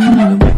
home.